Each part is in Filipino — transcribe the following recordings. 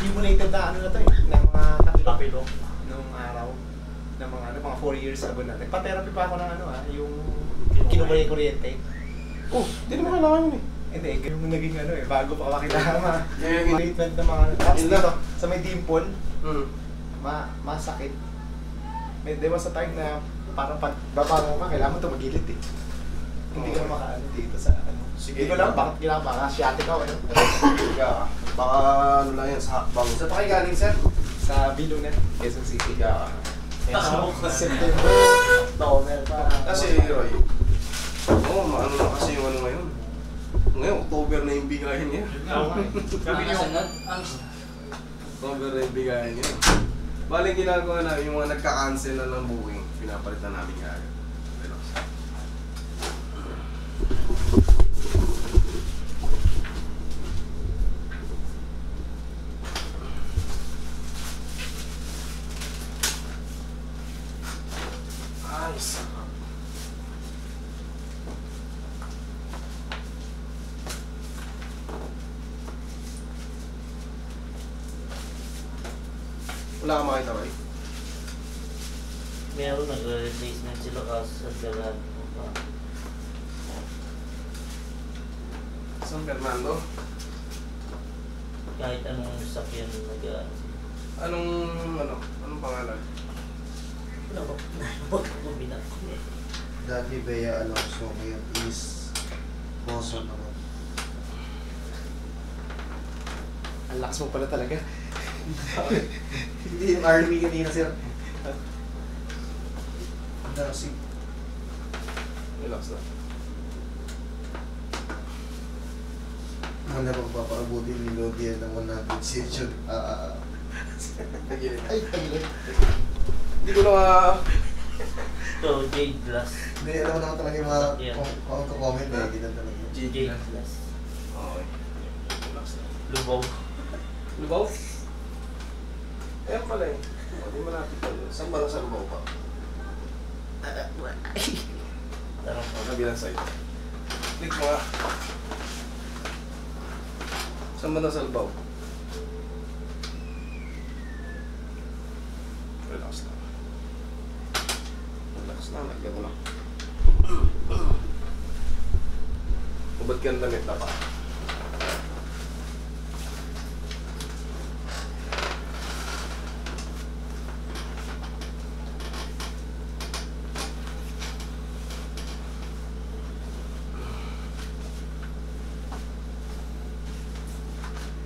accumulated na ano na to eh, ng mga Tapilok. nung araw ng mga ano, mga 4 years ago na. Nagpa-therapy pa ako ng ano ah, yung kinumay kuryente. Oh, hindi naman kailangan yun eh. Hindi, yung naging ano eh, bago pa makilama. Yeah, yeah. Treatment ng mga, tapos dito, sa may dimple, Hmm. ma masakit. May, there was a time na parang pag babango ka, kailangan mo tumagilid eh. Hindi ka makaano dito sa ano. Sige. Hindi ko lang bakit kailangan baka sciatic ako eh. Higa ka. Baka ano lang yan, sa hakbang. Sa pa galing, sir? Sa Bilunet, Quezon City. Higa ka. Ah, September, October pa. Kasi, Roy, oo, oh, maano na kasi yung ano ngayon. Ngayon, October na yung bigayan niya. Kami Ang yung... October na yung bigayan niya. Bali, ginagawa na yung mga nagka-cancel na ng booking, pinapalitan namin nga agad. Relax. Ayos. Wala kang makita, Roy? Meron nagre-replacement sila kaso sa dalan. San Fernando? Kahit anong sakyan nag Anong, ano, anong pangalan? Wala ba? Dati Bea Alonso, ngayon is Boson naman. Ang lakas mo pala talaga. Hindi yung army kanina sir. Nursing. Relax na. Ano bang papaabutin ni Lodi ng 100 session? Ah, ah, ah. Ay, tagilid. Hindi ko na So, Jade Glass. Hindi, alam mo naman talaga yung mga Yeah. comment eh, ganun talaga. Jade Glass. Okay. Na. Lubaw. Lubaw? Ayan pala eh. O, di malapit pa yun. Saan ba sa Lubaw pa? Tarong O, kabilang side. Click mo nga. Saan ba sa Lubaw? Relax na. Relax na, nagano lang. Ubad ka ng damit na pa.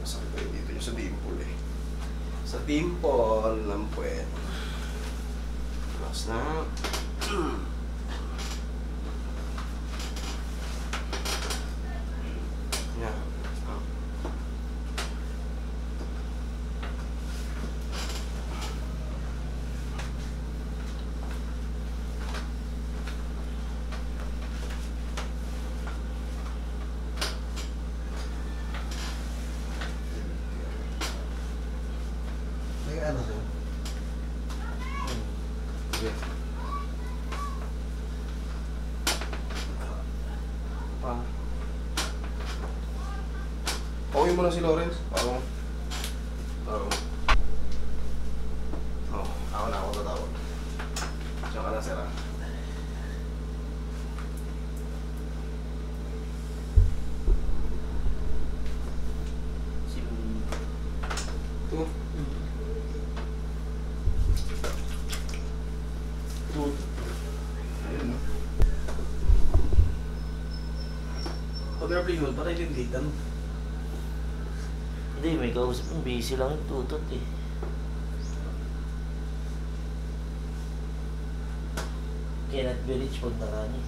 Masakit pa dito yung sa eh. Sa dimple ng puwet. Relax na. Yan. Ah. May ano sir? Sige. Pa. Pauwi mo na si Lawrence. Parang. Parang. Oo. Ako na ako tatawag. Diyan ka na, sir. ah. Si Ito. Tooth. Ayun. no? Pag airplane mode, parang yung data mo. Hindi, may kausap yung busy lang yung tutot eh. Kenneth Village pag nakani.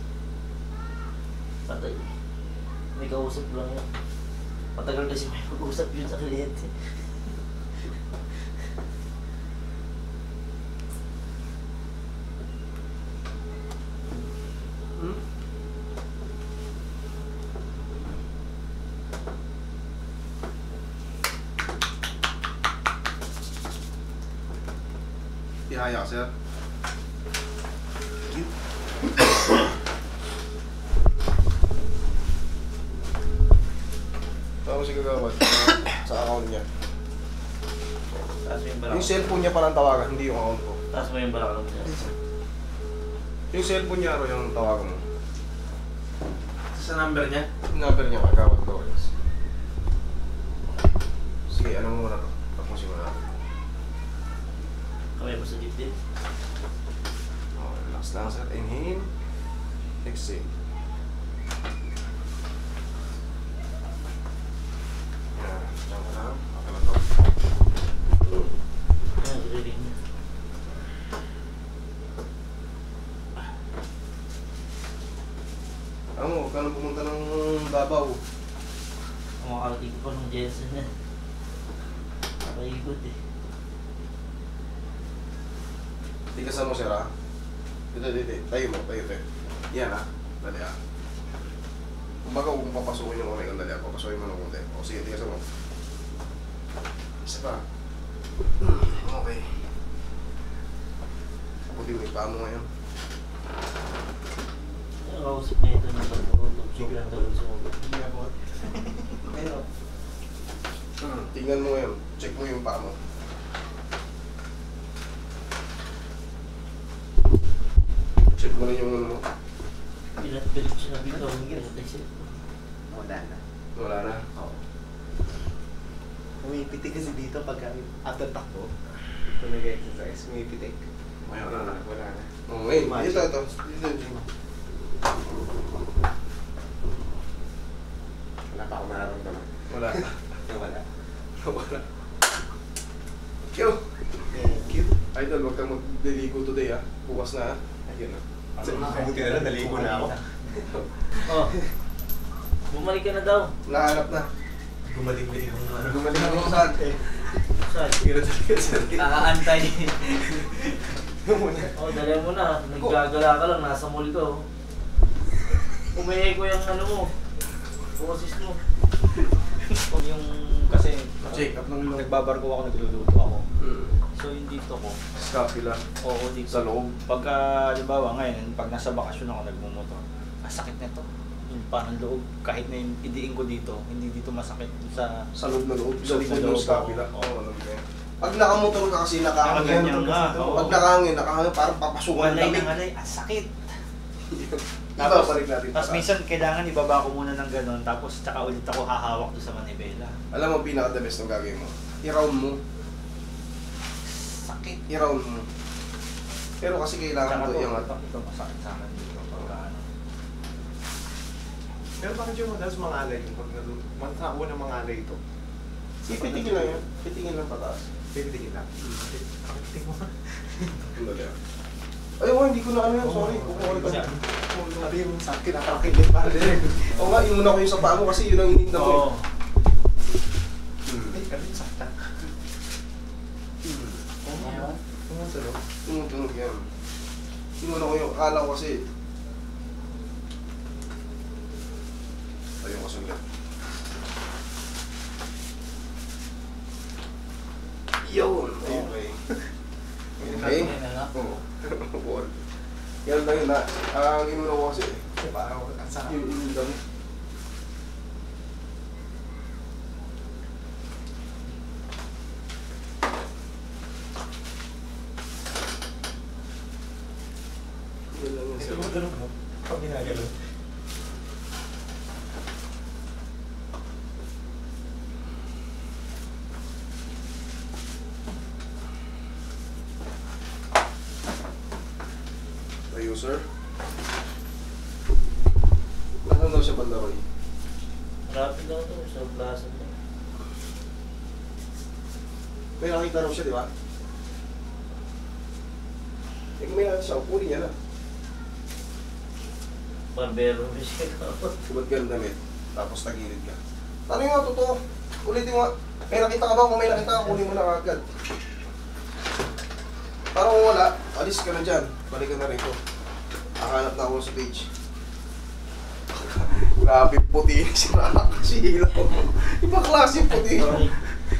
Patay. May kausap lang yun. Matagal kasi may pag-usap yun sa kliyente. Ihaya ka, sir. Tapos si Kagawad sa account niya. Taas mo yung Yung cellphone niya parang tawagan, hindi yung account ko. Taas mo yung balakang niya. Yung cellphone niya, Aro, yung tawagan mo. Sa number niya? Yung number niya, kagawad ko. Sige, ano mo muna to? Tapusin mo natin. Kamay mo sa dibdib. Oh, relax lang sir. Inhale. Exhale. Yan. Diyan ka lang. Okay na to. Ayan, reading niya. Ano mo, huwag ka nang pumunta ng Davao. Ang makakarating ko pa ng Jensen na. Nakaikot eh. Tigasan mo sir ha. Dito, dito. Tayo mo, tayo, tayo. Yan ha. Dali ha. Kumbaga, huwag mong papasukin yung kamay kong dali ha. Papasukin mo ng konti. O sige, tigasan mo. Isa pa. Hmm, okay. Buti mo yung paa mo ngayon. Ang kausap niya ito ng pagkakotog. Sobrang tulog sa ulo. Pero, Hmm, tingnan mo ngayon. Check mo yung paa mo. Check mo rin yung ano mo. Pinat-pilit siya na siya. wala na. Wala na. Oo. Umipitik kasi dito pagka after takbo. Ito nag-exercise, umipitik. May wala na. Wala na. Oh, ngayon, Imagine. ito, ito. Dito, dito. Wala pa akong nararamdaman. Wala. Wala. Wala. Yo! Thank you. Idol, huwag kang magliligo today ah. Bukas na ah. Ayun ah. Buti na lang, naligo na ako. Oh. Bumalik ka na daw. Nahanap na. Gumaling-galing ako na. Gumaling na ako saan. Saan? Pero talaga sa Kakaantay. muna. Oh, dali mo na. Naggagala ka lang. Nasa mall ka oh. Umihi ko yung ano mo. Boses mo. Kung yung kasi Check up ng loob. nagbabarko ako, nagluluto ako. Hmm. So yung dito ko, Scapula. oo dito. Sa loob. Pagka, halimbawa ngayon, pag nasa bakasyon ako nagmumotor, ang sakit nito. Yung parang loob, kahit na yung idiin ko dito, hindi dito masakit sa... Sa loob na loob. Sa Loob na ng loob. scapula. Oo. Oo, alam ko yan. Pag nakamotor ka kasi nakahangin. Oo. Pag nakahangin, nakahangin, parang papasukan Walay lamig. ng alay, ang sakit. Tapos, natin. Tapos minsan kailangan ibaba ko muna ng ganun, tapos tsaka ulit ako hahawak doon sa manibela. Alam mo, pinaka-the best ng gagawin mo. I-round mo. Sakit. I-round mo. Pero kasi kailangan mo to, yung ito, ito masakit sa akin. Pero bakit yung madalas mga alay yung pag naluto? Matao ng mga alay ito. Ipitigin lang yan. Pitigin lang pataas. Pinitigin lang. Pinitig mo. Yan? Ay, oh, hindi ko na ano yan. Sorry. Kukuha Kasi- ako. Sabi yung sa akin, nakakakilig para din. Oo nga, inuna ko yung sa paa mo kasi yun ang ininda ko. Oo. eh. Hmm. Ay, kami sakta. Hmm. Oo nga. Oo nga, salo. Tumutunog yan. Inuna ko yung, akala ko kasi, ayun ko sulit. Yun! Okay. Okay? Yan na nga. Oo. Wall. Yun na. Ang inuna ko kasi, Kasi parang ang sarap. yung lang yun, Ito mo tulog mo. Pag ginagalo. Tayo, sir. Nasaan daw siya banda, Roy? Malapit lang ito sa plaza niya. May nakita raw siya, di ba? Eh, kung may nakita siya, kunin niya na. Barbero mo siya. Ka ng damit, tapos tagilid ka. Ano yung nga, totoo? Ulitin mo. May nakita ka ba? Kung may nakita ka, kunin mo na agad. Para kung wala, alis ka na dyan. Balik ka na rito. Nakahanap na ako sa page. Grabe puti si nakakasilaw. Ibang klase puti.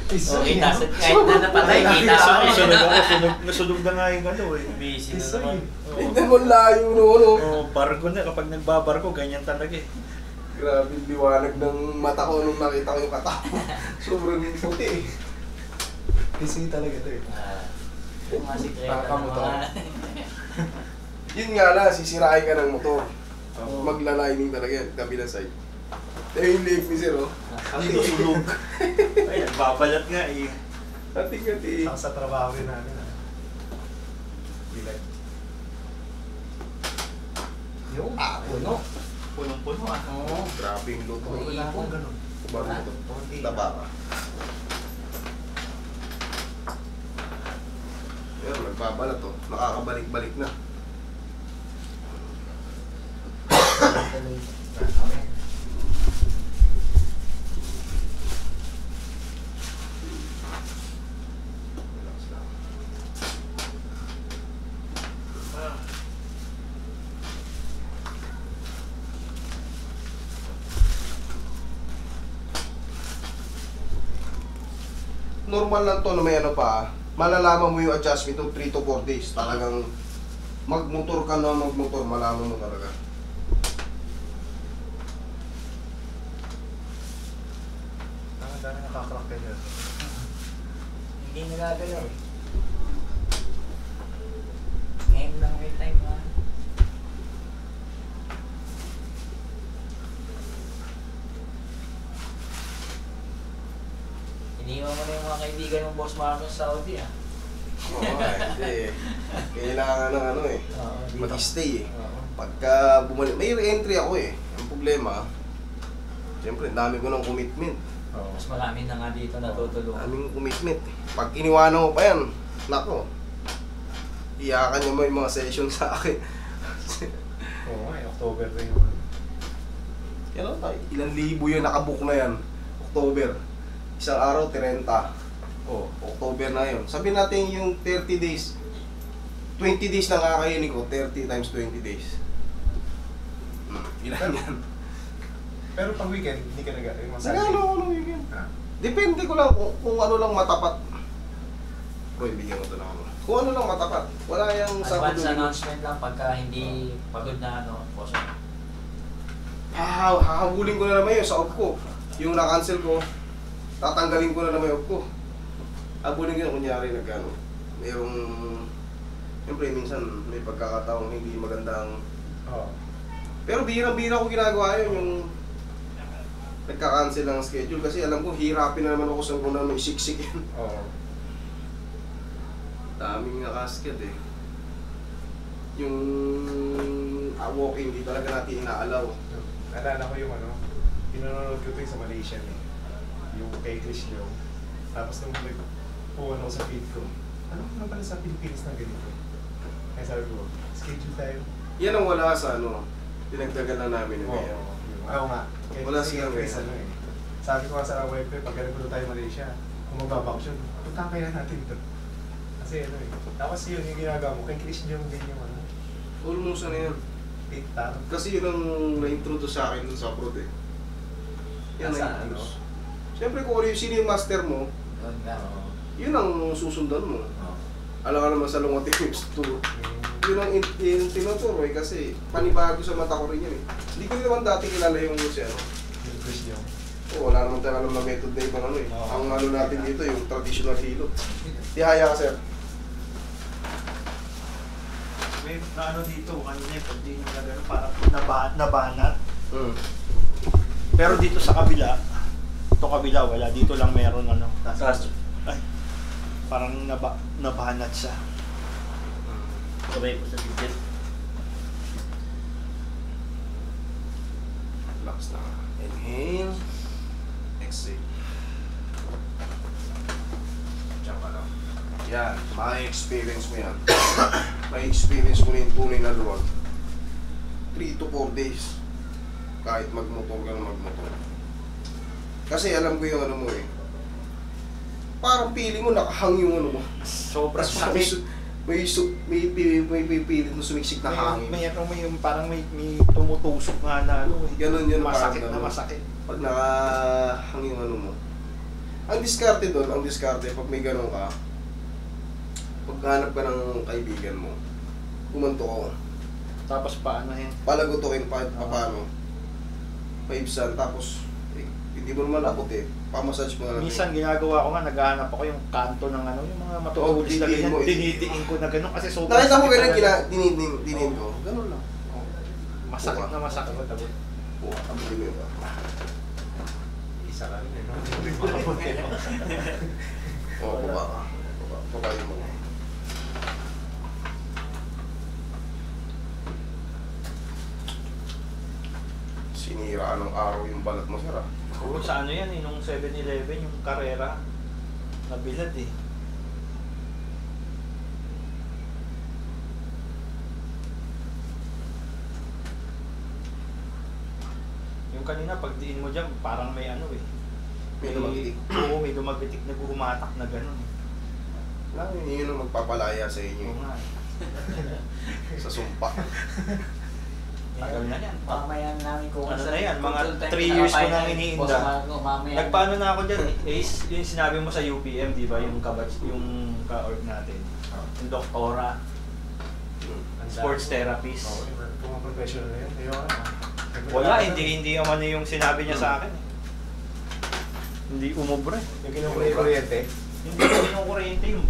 Okay, nasa kahit na napatay, kita ko Sunog, rin. sunog ako, sunog, nasunog na nga yung ano eh. Busy na naman. Tignan mo layo no, no. Oo, barko na, kapag nagbabarko, ganyan talaga eh. Grabe yung liwanag ng mata ko nung nakita ko yung kata ko. Sobrang puti eh. PC talaga to eh. Ah, yung mga ng mga... Yun nga lang, sisirain ka ng motor. Oo. Magla-lining talaga yan, kabilang side. Eh, yung leg ni Sir, oh. Dito sulog. Ay, nagbabalat nga eh. Hati-hati. Saka sa trabaho rin namin ah. Bilag. Yung ah, puno. Punong-puno ah. Oo. Grabe yung load mo. Wala akong ganun. Bago mo to. Konti. Taba ka. Pero nagbabalat to. Nakakabalik-balik na. Relax lang. Normal lang to na may ano pa, malalaman mo yung adjustment to 3 to 4 days. Talagang magmotor ka na magmotor, malaman mo talaga. Ang dami nakakrock ka dyan. Hindi nagagalaw eh. Ngayon lang may time na. Iniwan mo na yung mga kaibigan ng boss Marcos sa Saudi ah. Oo, eh, hindi eh. Kailangan ng ano eh, Oo, dito. mag-stay eh. Oo. Pagka bumalik, may re-entry ako eh. Ang problema, siyempre, dami ko ng commitment. Mas marami na nga dito natutulungan. Daming commitment. Pag iniwanan mo pa yan, nako, iyakan niyo mo yung mga session sa akin. Oo nga, eh, October ano. Yan o, tayo. Ilang libo yung nakabook na yan. October. Isang araw, 30. Oh, October na yun. Sabi natin yung 30 days, 20 days na kakainin ko, 30 times 20 days. Hmm, ilan yan? Pero pag weekend, hindi ka nag yung massage. Nagano ako ng weekend. Ah. Depende ko lang kung, kung ano lang matapat. Bro, bigyan mo ito na ako. Kung ano lang matapat. Wala yung Advance Sabado. announcement lang pagka hindi pagod na ano, boss. Ah, hahabulin ko na naman yun sa off ko. Yung na-cancel ko, tatanggalin ko na naman yung off ko. Habulin ko yun, kunyari nagano. Mayroong, siyempre minsan may pagkakataong hindi magandang Oo. Pero bihirang-bihira ko ginagawa yun, yung nagka-cancel ng schedule kasi alam ko hirapin na naman ako sa kung na may siksik yun. Oo. Daming nakasket eh. Yung uh, walking, di talaga natin inaalaw. Naalala ko yung ano, pinanonood ko ito yung sa Malaysia eh. Yung kay Chris Joe. Tapos nung nagpuwan ako sa feed ko, ano naman pala sa Pilipinas na ganito? Kaya sabi ko, schedule tayo. Yan ang wala sa ano, pinagdagan na namin yung Oo. ngayon. Yung- Oo nga. Kaya Wala si silang Chris, ganyan. ano eh. Sabi ko nga sa wife ko, pag ganun ko tayo Malaysia, kung magbabakasyon, punta kaya natin ito. Kasi ano eh. Tapos yun yung ginagawa mo, kay Chris Joe din yung ano, Almost ano yan. TikTok. Kasi yun ang na-introduce sa akin dun sa abroad eh. Yan Nasa na-introduce. Siyempre kung ano yung sino yung master mo, yun ang susundan mo. Oo. Alam ka naman sa Lungote Tips 2. Yung, Yun ang tinuturo eh kasi panibago sa mata ko rin yun eh. Hindi ko rin naman dati kilala yung si ano. yung Chris Joe. Oo, wala naman tayo alam na method na ibang ano eh. Oo. Ang ano natin dito yung traditional hilo. Tihaya ka sir. May na ano dito, kanina eh, pag di nyo na gano'n, parang naba, nabanat. Mm. Pero dito sa kabila, ito kabila wala, dito lang meron ano. Tapos, Ay, parang naba, nabanat siya. Sabay po sa digit. Relax na. Inhale. Exhale. Diyan ka lang. Yan. Ma-experience mo yan. Ma-experience mo na yung tunay na luwag. 3 to 4 days. Kahit magmotor ka na magmotor. Kasi alam ko yung ano mo eh. Parang feeling mo nakahang yung ano mo. Sobrang sakit. May, su- may, may, may, may pilit mo sumiksik na hangin. May, ano, may, yung parang may, may tumutusok nga na ano eh. Ganun yun, Masakit na masakit. pag nakahang yung ano mo. Ang diskarte doon, ang diskarte, pag may ganun ka, pag hanap ka ng kaibigan mo, kumanto ko, Tapos paano yun? palagutukin pa, pa paano, paibsan, tapos, Hindi mo naman labot eh. Pamassage mo na lang. Minsan ginagawa ko nga, naghahanap ako yung kanto ng ano, yung mga matutulis Oo, na ganyan, mo, idiin. dinidiin ko na gano'n kasi sobrang Nakita mo talaga. kina, dinin, dinin ko. Ganun lang. Masakit na masakit. Tabot, tabot. Oo, tabulin mo yun. Isa lang din? Oo, baba ka. Baba. Babayin mo. Sinira ng araw yung balat mo, sir ah. Oo, sa ano yan eh, nung 7-Eleven, yung karera, nabilad eh. Yung kanina, pag diin mo dyan, parang may ano eh. May lumagitik. Oo, may lumagitik na gumatak na gano'n. Lang, yun yung magpapalaya sa Oo inyo. nga. Sa sumpa. Tagal na yan. Mamaya namin kung Ano sa- na yan, mga consultant three na years ko nang na- iniinda. Nagpaano na ako dyan eh. Ace, yung sinabi mo sa UPM, di ba? Yung kabatch, yung ka-org natin. Yung doktora, sports therapist. Oo, yun, kung mga professional na yun. Wala, hindi hindi naman yung sinabi niya sa akin. eh. Hindi umubra eh. Yung kinukuryente, Hindi kinukuryente yung